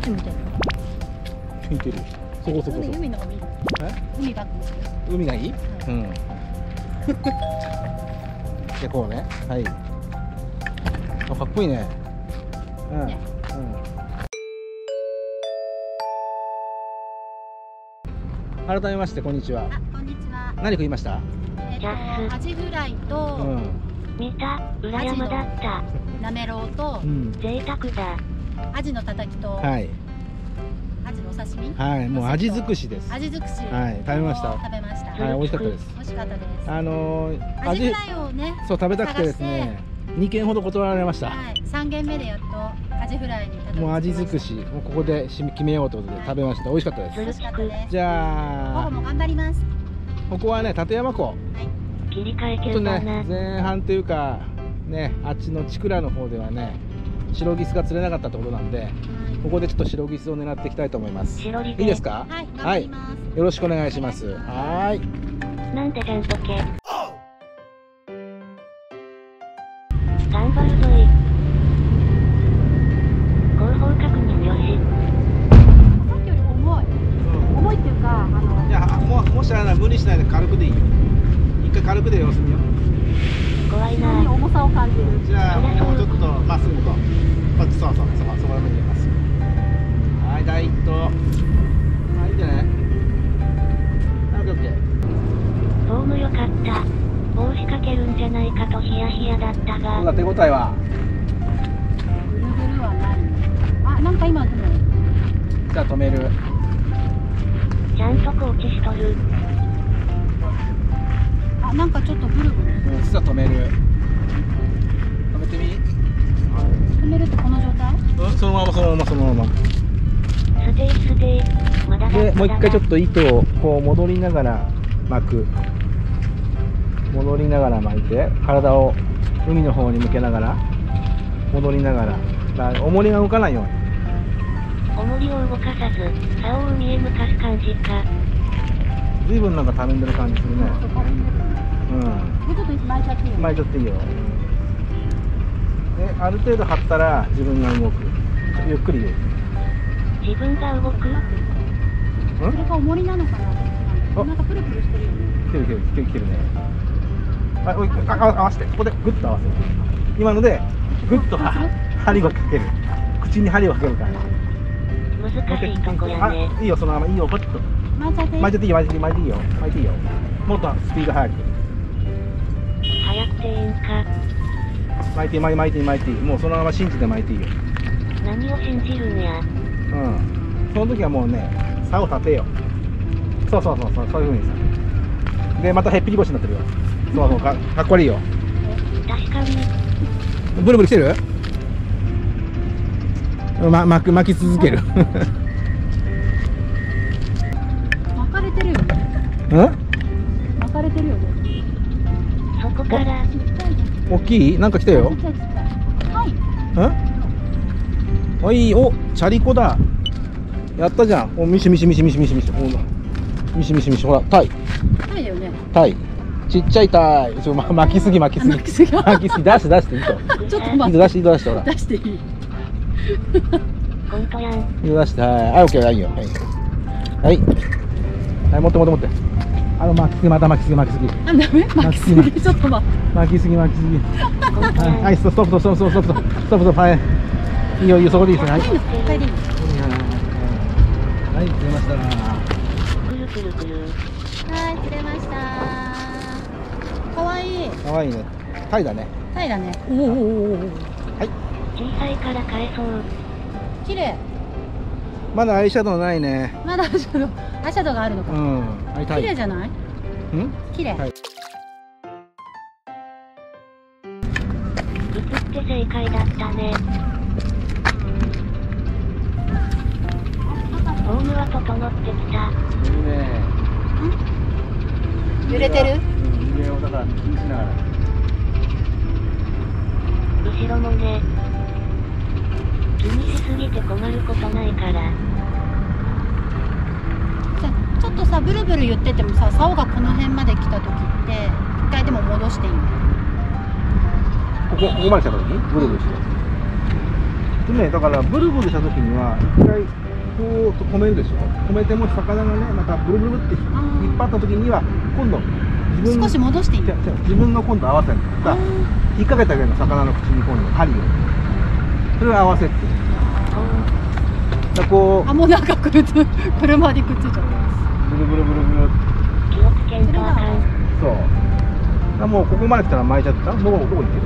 ち向いてる見てるそこそこそ海こ海の方見るえ海バック海がいいはいうん。でこうねはいあかっこいいねうん、ねうん。改めましてこん。にちはこん。にちは何食いましたえっ、ジャスとアジフライとうん。見た裏山だったなめろうとうん。贅沢だアジのたたきとはい。アジのお刺身？はいもう味尽くしです。アジ尽くしはい食べました。を食べました、はい美味しかったです。美味しかったです。あのー、アジフライをねそう食べたくてですね2軒ほど断られました。はい、3軒目でやっとアジフライにたどり着きました。もう味尽くしもうここで締め決めようということで食べました。美味しかったです。美味しかったです。じ午ゃあ後も頑張ります。ここはね立山湖。切り替えちょっとね。前半というかねあっちの千倉の方ではね白ギスが釣れなかったってことなんでここでちょっと白ギスを狙っていきたいと思います。いいですか？はい頑張ります、よろしくお願いします。はーい。なんでじゃんとけ頑張るぞい後方確認よし。さっきより重い。重いっていうかあのいやもうもしあれなら無理しないで軽くでいい。よ一回軽くで様子見よう。怖いな。重さを感じる。じゃあもうちょっとまっすぐ向こうヒヤヒヤだったどうがだ手応えは？ぐるぐるはない。あなんか今でもじゃあ止める。ちゃんとコーチしとる。あなんかちょっとぐるぐるうん実は止める。止めてみ？止めるってこの状態？うんそのままそのままそのまま。ステイステイまだだったでもう一回ちょっとと糸をこう戻りながら巻く戻りながら巻いて体を海の方に向けながら戻りながらだ重りが動かないように。重りを動かさず竿を海へ向かす感じか。随分なんかたるんでる感じするね。そうん。巻いちゃっていいよ。巻いちゃっていいよ。である程度張ったら自分が動く。ゆっくり自分が動く？それが重りなのかな。なんかプルプルしてるよね。来てる来てる来てる来てるねあおいああ合わせてここでグッと合わせる今のでグッとは針をかける口に針をかけるから難しいとこやねいいよそのままいいよポッと巻いちゃっていい巻いてっていいよ巻いていいよ巻いていいよもっとスピード速く流行ってええんか巻いて巻いて巻いて巻いていいもうそのまま信じて巻いていいよ何を信じるんやうんその時はもうね竿を立てよそうそうそうそうそういうふうにさでまたへっぴり腰になってるよそうそうかかっこいいよ。確かにブルブル来てる？ま、巻く巻き続ける。巻かれてるよね。うん？巻かれてるよね。そこから。大きい？なんか来たよ。はい。うん？おいおチャリコだ。やったじゃん。おミシミシミシミシミシミシミシミシミシほらタイ。タイだよね。タイちっちゃいたい。ちょ、ま、巻きすぎ巻きすぎ。巻きすぎ。巻きすぎ出して出していいと。ちょっと待って。出していい出してほら。出していい。本当やん。出してはい。はいオッケーないよ。はい。はい。はい、持って持って持って。あの巻きすぎまた巻きすぎ巻きすぎ。あダメ？巻きすぎ。ちょっと待って。巻きすぎ巻きすぎ。はいストップストップストップストップストップストップはい。いいよいいよそこでいいですね。はい。はい釣れました。はい釣れました。かわいいかわいいね。タイだね。タイだね。おおおおお小さい。から買えそう。綺麗。まだアイシャドウないね。まだアイシャドウアイシャドウがあるのか。うん。綺麗じゃない？うん？綺麗。はい。映って正解だったね。フォームは整ってきた。いいね。揺れてる？をだから気にしながら後ろもね気にしすぎて困ることないから。じゃあちょっとさブルブル言っててもさ竿がこの辺まで来た時って一回でも戻していいの？ここここまで来た時？にブルブルして。でねだからブルブルした時には一回こう止めるでしょ？止めてもし魚がねまたブルブルって引っ張った時には今度少し戻していい？自分の今度合わせるだから引っ掛けてあげるの魚の口に今度針を。それを合わせて。だこあもうなんかくっつ車にくっついちゃった。うブルブルブルブル。そうだもうここまで来たら巻いちゃったどこどこ行って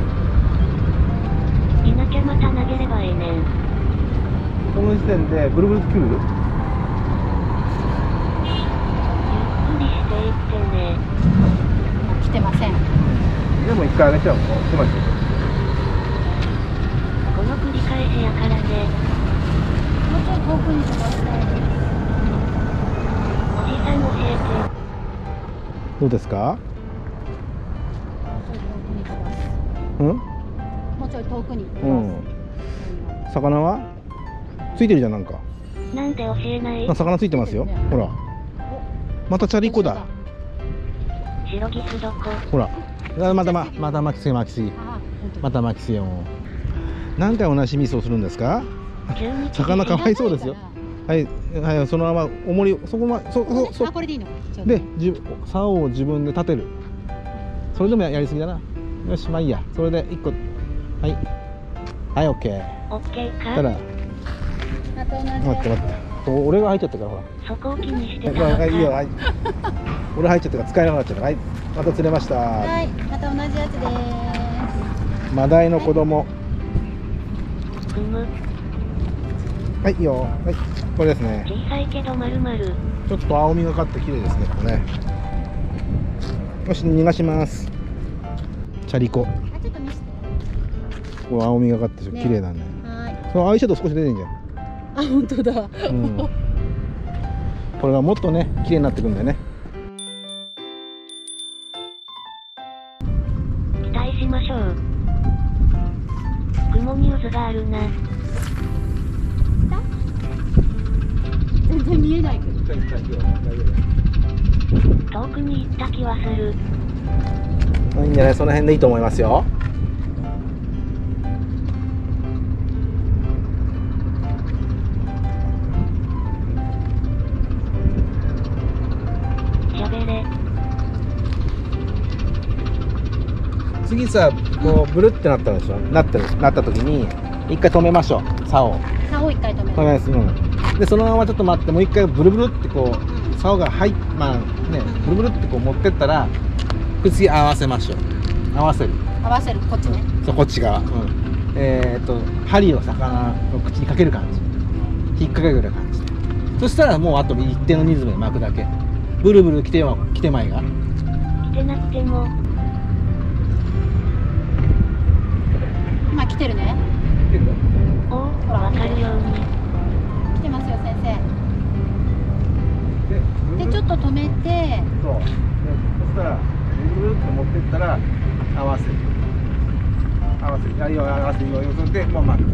るいなきゃまた投げればええねん。この時点でブルブルって来るゆっくりしていってね。来てません。でも一回上げちゃうもうこの繰り返しやからね。もうちょい遠くに飛ばしたいですおじさん教えて。どうですかもうん？もうちょい遠くにうん。魚は？ついてるじゃんなんか。なんで教えない？あ魚ついてますよ。ほら。またチャリコだ白ギスどこほら。あまたままた巻きすぎ巻きすぎまた巻きすぎよ何回同じミスをするんですか？魚かわいそうですよ。はいはいそのまま重りそこまそそそあこれでじ竿を自分で立てる。それでもややりすぎだな。よしまあいいや。それで一個。はい。はいオッケー。オッケーかたらまた同じやつ待って待って。お俺が入っちゃったからほら。そこを気にしていいよはい俺入っちゃったから使えなくなっちゃった。はい。また釣れました。はい。また同じやつです。マダイの子供。はい。いいよ。はい。これですね。小さいけどまるまるちょっと青みがかって綺麗ですねこれね。よし逃がします。チャリコあちょっと見せて。こう青みがかってね綺麗だね。はい。そうアイシャドウ少し出てんじゃん。あ本当だ。うん。これがもっとね綺麗になってくんだよねしましょう。雲に渦があるな。全然見えないけど。遠くに行った気はする。いいんじゃない？その辺でいいと思いますよ次さこうブルってなったでしょ？なったなった時に一回止めましょう。竿を。竿を一回止める。止めます。うん。でそのままちょっと待ってもう一回ブルブルってこう竿が入っまあねブルブルってこう持ってったら次合わせましょう。合わせる。合わせるこっちね。そうこっち側、うん、えーっと針を魚の口にかける感じ。引っ掛ける感じ。そしたらもうあと一定のリズムで巻くだけ。ブルブル来ては来てまいが。来てなくても今来てるね。おおわかるように来てますよ先生。でちょっと止めて。そう。そしたらブルブルって持ってったら合わせ。る合わせるあいいよ合わせるよそれでもう巻く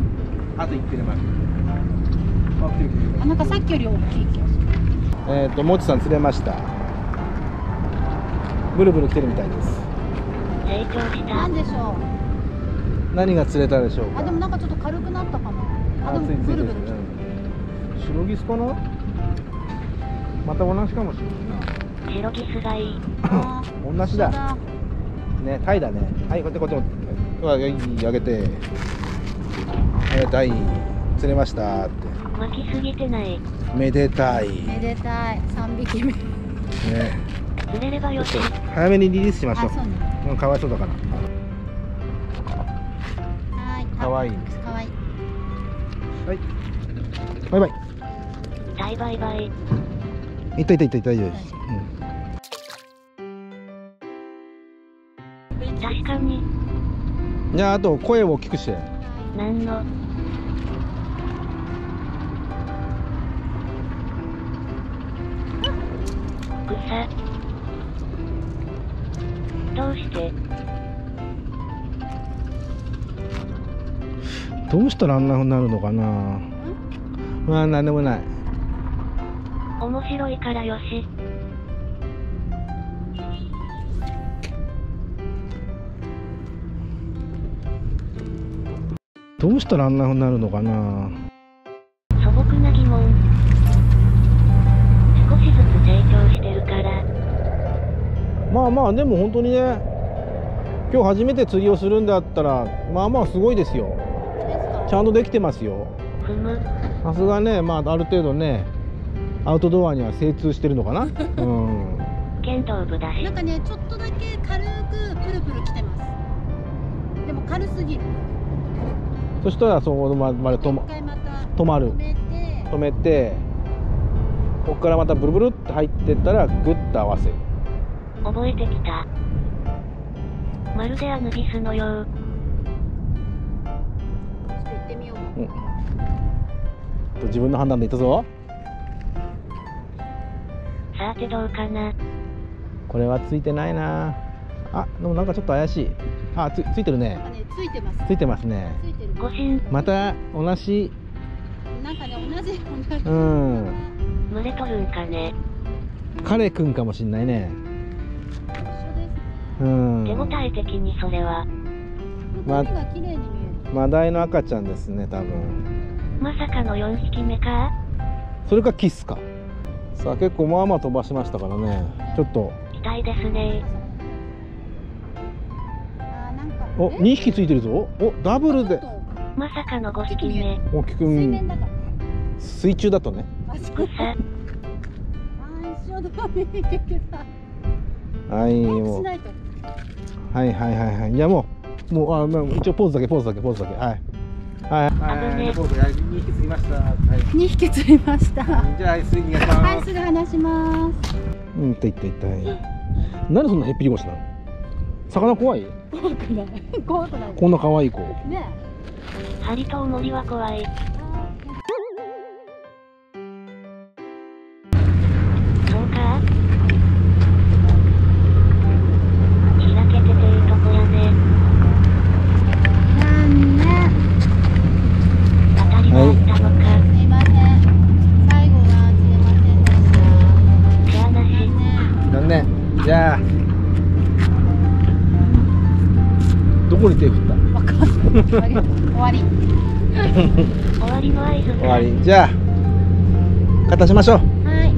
あと一手で巻く巻く来てる来てるあなんかさっきより大きい気がするえーっともちさん釣れましたブルブル来てるみたいです成長したなんでしょう何が釣れたでしょうあでもなんかちょっと軽くなったかも。あでもついつい。てるブルブル来てるうん。白ギスかな？また同じかもしれない白ギスがいい。同じだ。だねタイだね。はいこっちこっち。もうわいいあげて。あげたい。釣れました。って巻きすぎてない。めでたい。めでたい。三匹目。ね。釣れればよし。早めにリリースしましょう。あそうね。うんかわいそうだからはいかわいいかわい。いはい。バイバイ。大バイバイ。いったいったいった大丈夫です、確かにうん、じゃああと声を大きくして。なんの草。どうして？どうしたらあんなふうになるのかな？まあなんでもない。面白いからよし。どうしたらあんな風になるのかな？素朴な疑問。少しずつ成長してるから。まあまあでも本当にね今日初めて釣りをするんだったらまあまあすごいですよちゃんとできてますよふむ。さすがねまあある程度ねアウトドアには精通してるのかな うん剣道部だしなん。かねちょっとだけ軽くプルプル来てますでも軽すぎるそしたらそこままで止ま一回また止まる止めて止めてここからまたブルブルって入ってったらグッと合わせる覚えてきた。まるでアヌビスのよう。うと自分の判断でいったぞ。さてどうかな。これはついてないな。あでもなんかちょっと怪しい。あつついてるね。なんかねついてます。ついてますね。ついてる。ご神、また同じ。なんかね同じ。同じうん。群れとるんかね。彼くんかもしんないね。一緒ですね。うん。手応え的にそれは。ま髪が綺麗にマダイの赤ちゃんですね多分。まさかの4匹目か？それかキスか。さあ結構まあまあ飛ばしましたからね。ちょっと。期待ですね。あーなんかおえ？2匹ついてるぞ。おダブルで。まさかの5匹目。大きく水面だか。ら水中だとねはいもう。はいはいはいはい。いやもうもうあ、まあ、一応ポーズだけポーズだけポーズだけ。はい。はい。危ねえポーズはい2匹つきました。はい。2匹釣りました。はじゃあ水にやります。いすぐ話します。うんいったいったいった。はいなんでそんなへっぴり腰なの？魚怖い？怖くない。怖くない。こんな可愛い子。ねハリと森は怖い。ね。じゃあ。どこに手振った？わかんない。終わり。終わり。の合図終わり。じゃあ片しましょう。はい。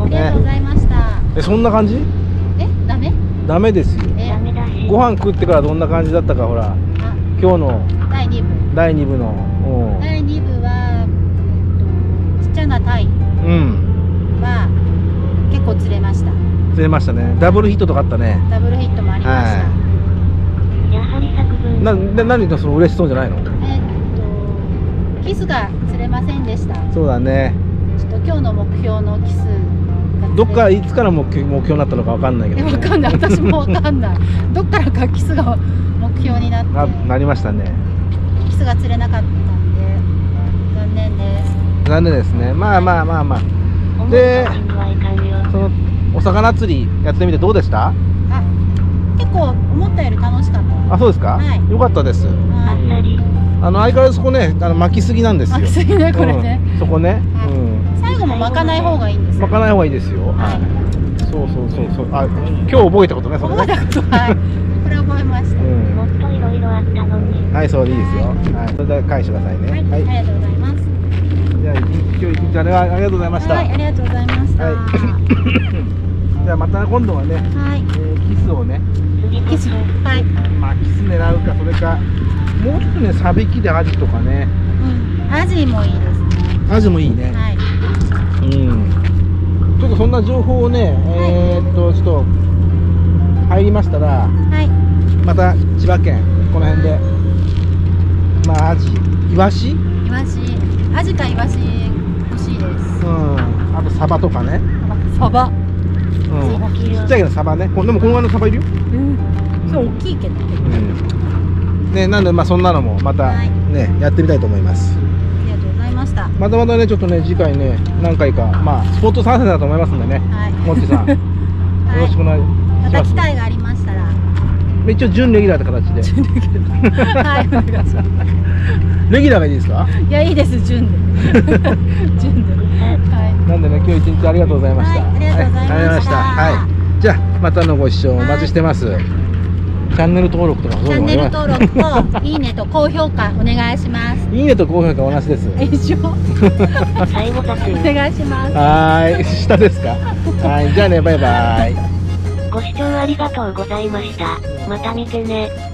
ありがとうございました。えそんな感じ？えダメ？ダメですよ。えダメだし。ご飯食ってからどんな感じだったかほら。あ。今日の。第2部。第2部の。うん。第2部は、えっと、ちっちゃなタイ。うん釣れましたね。ダブルヒットとかあったね。ダブルヒットもありました、はやはり作文。なな何かその嬉しそうじゃないの？えっとキスが釣れませんでした。そうだね。ちょっと今日の目標のキスどっからいつから目標目標になったのかわかんないけえど、ね、わかんない。私もわかんない。どっからかキスが目標になって。ななりましたね。キスが釣れなかったんで。残念です。残念ですね。まあまあまあまあ。思で。そのお魚釣りやってみてどうでした？あ結構思ったより楽しかった。あそうですか、はい。よかったです。あの相変わらずそこねあの巻きすぎなんですよ。巻きすぎねこれね。うん。そこね、はい。うん。最後も巻かない方がいいんです巻かない方がいいですよ。はい、そうそうそうそう。あ今日覚えたことねそれね。覚えたことはい。これ覚えました。うん。もっといろいろあったのに。はいそうでいいですよ。はい。それでは返してくださいね。はい、はい、ありがとうございますじゃあ今日一日あれはありがとうございました、はいありがとうございました。ははい。じゃあまた今度はね、い、えーキスをね。釣りこそ。はい。まあキス狙うかそれかもうちょっとねサビキでアジとかね。うん、アジもいいですアジもいいね、はい。うん。ちょっとそんな情報をね、えーっとちょっと入りましたらはい。また千葉県この辺で。まあアジイワシ？うんイワシ。アジかイワシ欲しいです。あとサバとかね。サバ。うん。ちっちゃいけどサバね。こでもこのぐらいのサバいるよ。うん。それ大きいけど。うん。ねなんでまあそんなのもまたはい。ねやってみたいと思います。ありがとうございました。またまたねちょっとね次回ね何回かまあスポット参戦だと思いますんでね。はい。もっちさん。よろしくお願いましたます機会がありましたら。一応準レギュラーって形で。はい。お願いしまレギュラーがいいですか？すいやいいです。順で。順で。はい。なんでね今日一日ありがとうございました。はいありがとうございました。はいはい。じゃあまたのご視聴お待ちしてます、チャンネル登録とかチャンネル登録といいねと高評価お願いします。いいねと高評価同じです。以上最後雑お願いします。はーい。下ですか？はい。じゃあねバイバイ。ご視聴ありがとうございました。また見てね。